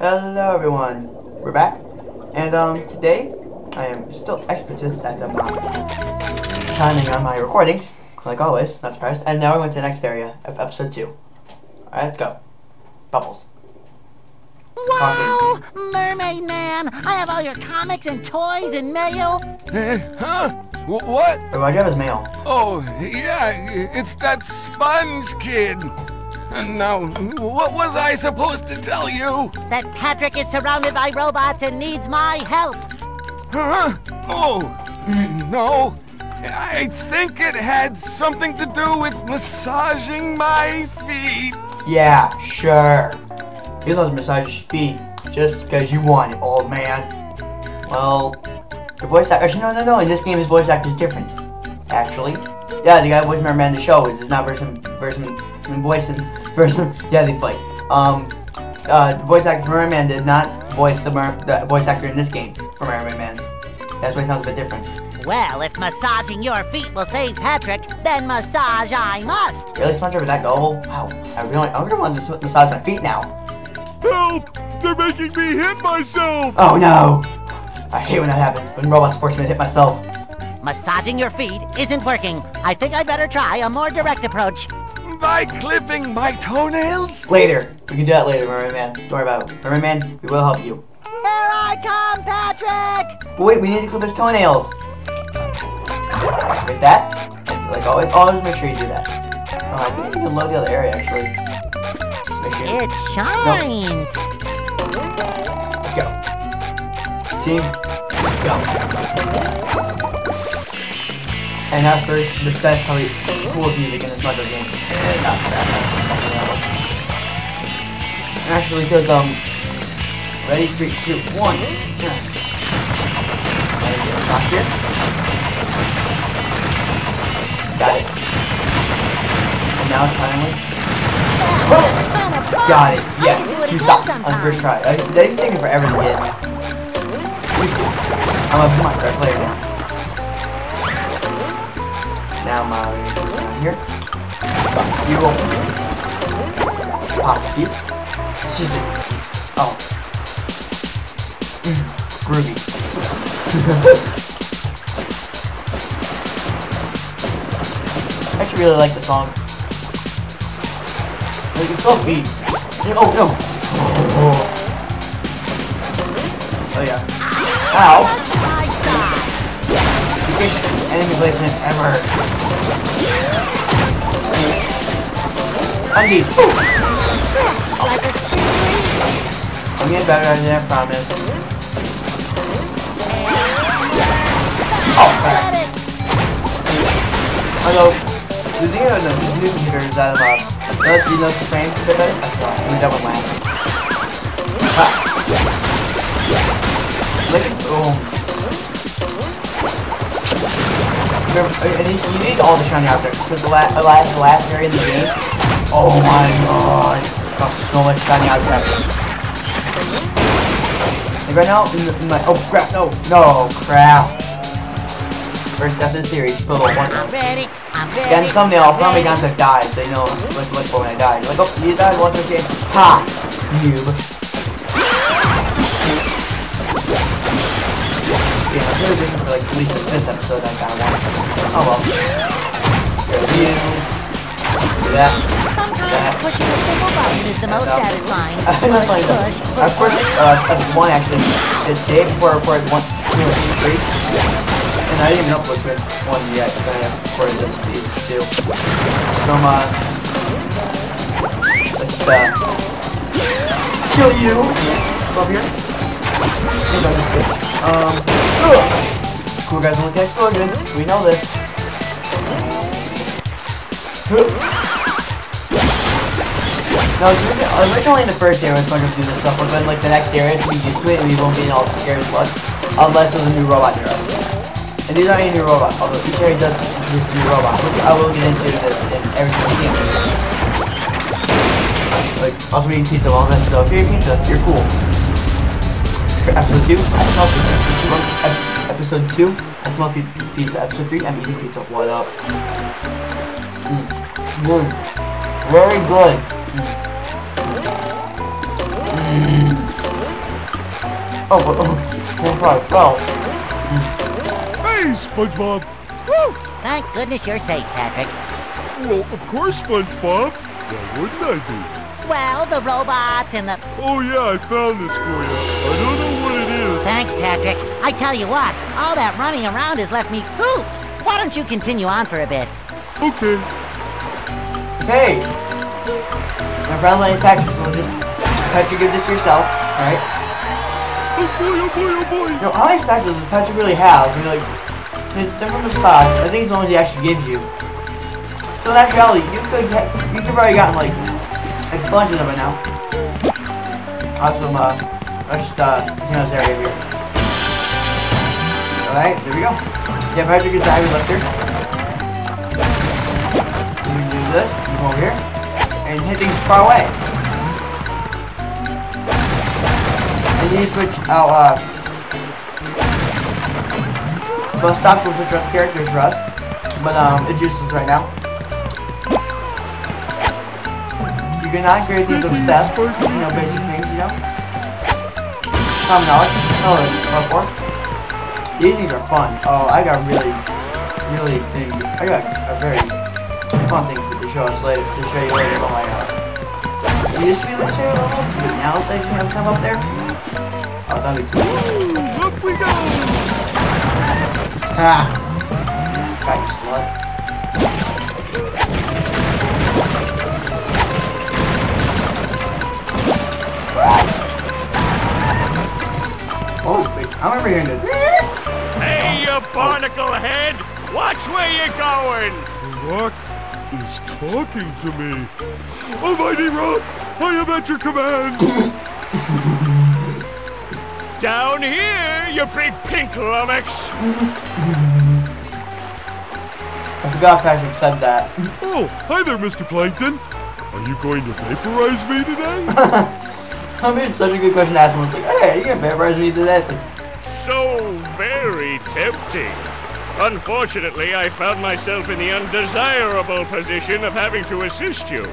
Hello everyone, we're back, and um, today I am still expeditious at um, timing on my recordings, like always, not surprised, and now we're going to the next area of episode 2. Alright, let's go. Bubbles. Wow! Mermaid Man! I have all your comics and toys and mail! Eh, huh? Wh- what? Wait, why'd you have his mail? Oh, yeah, it's that sponge kid. And now, what was I supposed to tell you? That Patrick is surrounded by robots and needs my help! Huh? Oh, no. I think it had something to do with massaging my feet. Yeah, sure. You love to massage your feet just because you want it, old man. Well, the voice actor, actually, no, no, no, in this game his voice actor is different. Actually. Yeah, the guy who voiced Merman in the show is not version version, version, voice and version, yeah, they fight. Um, uh, the voice actor for Merman did not voice the, mer the voice actor in this game for Mermaid Man. That's why it sounds a bit different. Well, if massaging your feet will save Patrick, then massage I must! Really, SpongeBob, that goal? Wow, I really, I really want to just massage my feet now. Help! They're making me hit myself! Oh no! I hate when that happens, when robots force me to hit myself. Massaging your feet isn't working. I think I'd better try a more direct approach. By clipping my toenails? Later. We can do that later, Mermaid Man. Don't worry about it. Mermaid Man, we will help you. Here I come, Patrick! But wait, we need to clip his toenails. Like that? Like always, always make sure you do that. Oh, I think you can load the other area, actually. Sure. It shines! Let's go. Team, go. And after the best, probably coolest music in this Mario game. Actually, because um, ready, three, two, one. Yeah. Got it. And now finally. Got it. Yes. Two stops on first try. To take me forever to get. I'm a Minecraft player now. Now my down here. You. Pop. Oh. Mm, Groovy. I actually really like the song. Like, it's so beat. Oh, no. Oh, oh yeah. Ow. Biggest enemy placement ever. Like a I'm getting better at it, I promise. Oh, crap. Although, the thing about the new computer is that, those, you know, frames a bit better? I'm done with mine. Ha. Ah. Look oh. Uh, and you need all the shiny objects, because the, la the, last, the last area in the game, oh my god, got so much shiny objects. Like right now, my, oh crap, no, no, crap. First death in the series, a one. Ready, I'm ready. Yeah, in the thumbnail, I'll I'm probably ready. down to die, so you know to look for when I die. Like, oh, you died once again. Ha! Noob. Yeah, I'm really wishing for like at least this episode I got one. Oh well. You. Do that. Sometimes pushing a single button is the most satisfying. Push, funny though. push, I push, first, push. uh, episode one actually, did save before I recorded one, two, and three. And I didn't even upload good one yet, because I have recorded this, these two. So, um, uh, let's, uh, kill you. Come up here. It's. Um, ugh. cool guys look at explosion. We know this. No, originally in the first area, I was going to do this stuff, but then like the next area, we to it, and we won't be in all scared as unless there's a new robot near. And these aren't any new robots, although each area does introduce new robot, which I will get into this in every single game. Like, also eating pizza while I'm so if you're pizza, you're cool. For episode 2, I smell pizza. Episode 2, I smell pizza. Episode 3, I'm eating pizza. What up? Mm. Good. Very good. Mm. Oh, but oh, one probably fell. Hey, SpongeBob. Woo! Thank goodness you're safe, Patrick. Well, of course, SpongeBob. Why wouldn't I be? Well, the robots and the... Oh yeah, I found this for you. I don't know what it is. Thanks, Patrick. I tell you what, all that running around has left me pooped. Why don't you continue on for a bit? Okay. Hey! My friend manufacturers will just Patrick give this to yourself, alright? Oh boy, oh boy, oh boy. No, know, how many spatulas does Patrick really have? I mean, like, it's different from stock. I think it's the ones he actually gives you. So in actuality, you could get, you could probably gotten like a bunch of them by now. Awesome, uh, let's just, uh, know, this area here. Alright, there we go. Yeah, Patrick is the heavy lifter. You can do this, you come over here, and hit things far away. And you switch out, uh, well, stock will switch up characters for us, but, um, it's useless right now. You cannot create these steps, you know, basic things, you know? Knowledge, oh, what for? These things are fun. Oh, I got really, really thing. I got a very fun thing to show us later, to show you later about my, uh, used to be this area level, but now they can have stuff up there. Oh, that'd be cool. Ooh, up we go. Ah! Got you, slut. Going! The rock is talking to me. Oh, Almighty Rock, I am at your command. Down here, you big pink lummox! I forgot Patrick said that. Oh, hi there, Mr. Plankton. Are you going to vaporize me today? I mean, it's such a good question to ask him. It's like, hey, you can vaporize me today. Like, So very tempting. Unfortunately, I found myself in the undesirable position of having to assist you.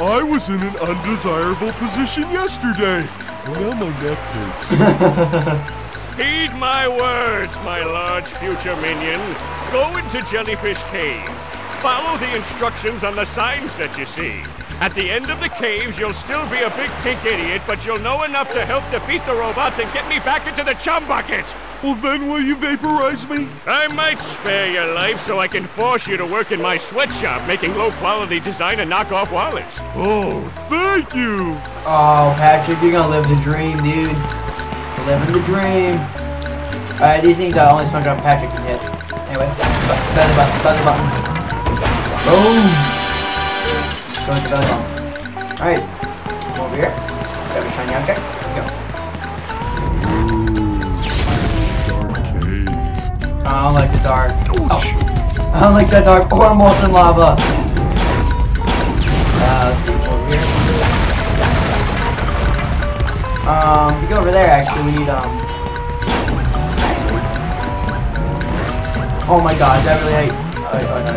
I was in an undesirable position yesterday. Now my neck hurts. Heed my words, my large future minion. Go into Jellyfish Cave. Follow the instructions on the signs that you see. At the end of the caves, you'll still be a big pink idiot, but you'll know enough to help defeat the robots and get me back into the chum bucket. well, then will you vaporize me? I might spare your life so I can force you to work in my sweatshop making low-quality design and knockoff wallets. Oh, thank you. oh, Patrick, you're gonna live the dream, dude. Living the dream. Alright, these things are only SpongeBob Patrick can hit. Anyway, bu- belly button, button. Boom! Go into belly button. Alright, come over here. Grab a shiny object. Go. I don't like the dark. Oh. I don't like that dark or molten lava. Uh. Um, to go over there, actually, we need, um... Oh my god, that really wait, oh,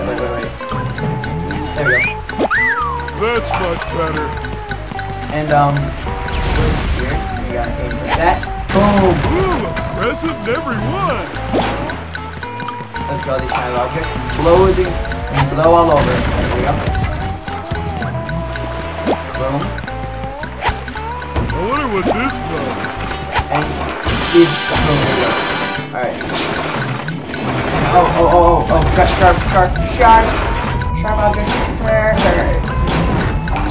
wait, wait, wait. There we go. That's much better. And, um... Here, we gotta aim like that. Boom! Ooh, a present in every one. Let's draw these kind of objects. Blow the... Blow all over. There we go. Boom. I wonder what this does. And these Alright. Oh, oh, oh, oh, oh, sharp, sharp, sharp, sharp, sharp object.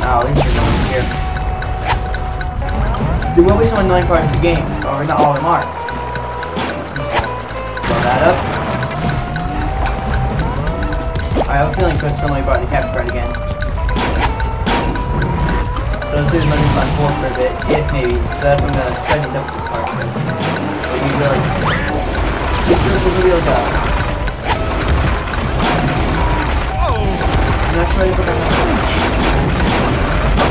Oh, these are going here. There will be some annoying parts of the game, or not all of them are. Blow that up. I have a feeling Chris suddenly brought the capture card again. So this is to be fun for for a bit, if maybe. So that's when the second episode part. But you really, this this is a real job. I'm not ready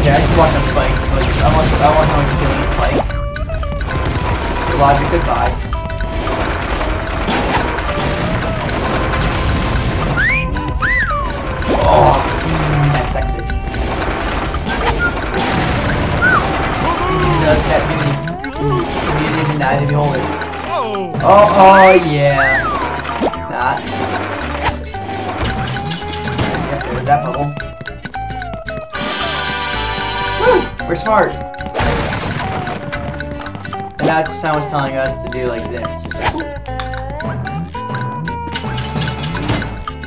that. Okay, I just them spikes. Like, I want, I want to kill spikes. Logic, goodbye. Oh, that even die to be bubble! Oh, oh yeah. Not. Yep, there's that bubble. We're smart. And that sound was telling us to do like this.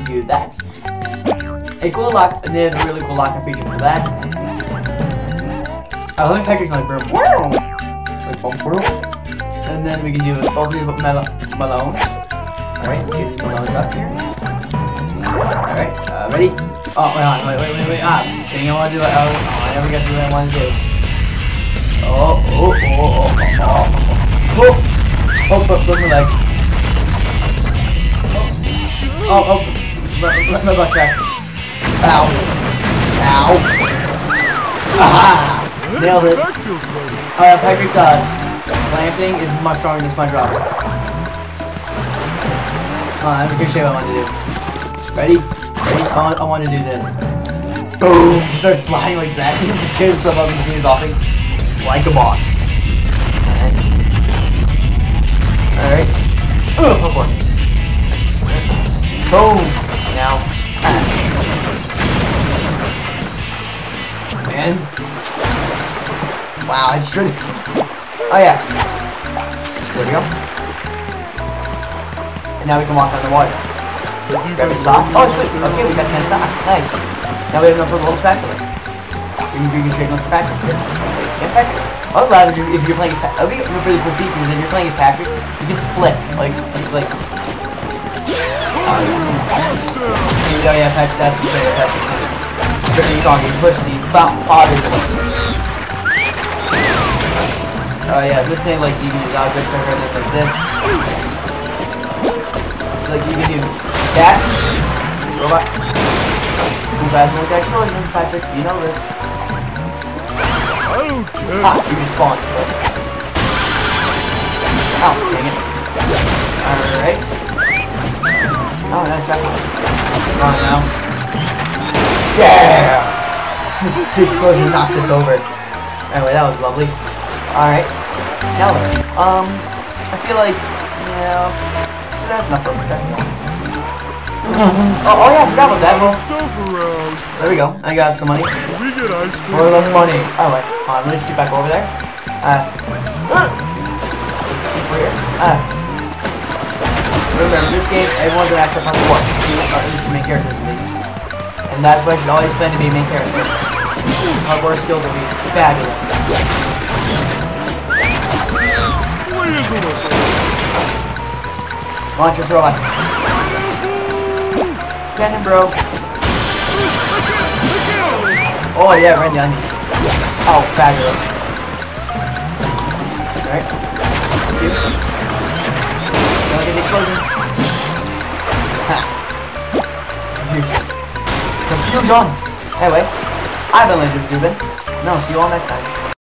Do that. A cool lock, and there's a really cool locking feature for that. Oh, let Patrick's like room. Wow! Like bump world. And then we can do both these Mal Malone. Alright, let's get Malone up here. Alright, uh, ready? Oh, wait on, wait, wait, wait, wait, ah, thing I wanna do, oh, I never to do I wanna do. Oh, oh, oh, oh, oh, oh, oh, oh, my leg. Oh, oh, let, let my butt crack. Ow. Ow. Aha! Nailed it. That better. Uh, Patrick does. Slam thing is much stronger than SpongeBob. Uh, I'm gonna show you what I want to do. Ready? Ready? I want, I want to do this. Boom! Start sliding like that. You just kill yourself up and continue golfing. Like a boss. Alright. Alright. Oh boy. Boom! Now, And Wow, I it's really. Oh yeah. There we go. And now we can walk on the water. Grab a sock. Oh sweet. Okay, we got ten socks. Nice. Now we have enough for the whole spatula. You can, you can straighten up the Patrick. Yeah, Patrick. I was glad if you're, if you're playing. Pa- That'd be a really cool feature. If you're playing as Patrick, you can flip like like like. Oh yeah. You know, yeah, Patrick. That's the thing. Patrick. Pretty strong. You push the bottom. Oh yeah, this thing like you can use objects over this like this. So like you can do that. Robot. Move fast with the explosion, Patrick. You know this. Don't. Ah, you just spawned. Oh, dang it. Alright. Oh, nice back. Come on now. Yeah! the explosion knocked us over. Anyway, that was lovely. Alright. Now then, um, I feel like, yeah, that's enough for me. Oh, oh yeah, I forgot about that. Well, Stuff around. There we go. I got some money. We get ice cream? For the money. Alright, hold on, let me just get back over there. Uh, uh, over here. Uh, remember, this game, everyone's gonna have to parkour. Or at least the main characters, at least. And that's why I should always plan to be a main character. Parkour skills will be fabulous. Launch your robot. Cannon, bro. Oh yeah, right onion. Oh, fabulous. Alright. Now get explosion. Ha. Confusion. Anyway, I've been LegendofZubin. No, see you all next time.